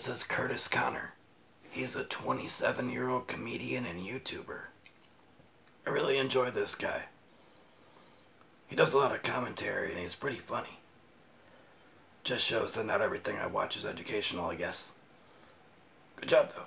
This is Kurtis Conner. He's a 27 year old comedian and YouTuber. I really enjoy this guy. He does a lot of commentary and he's pretty funny. Just shows that not everything I watch is educational, I guess. Good job, though.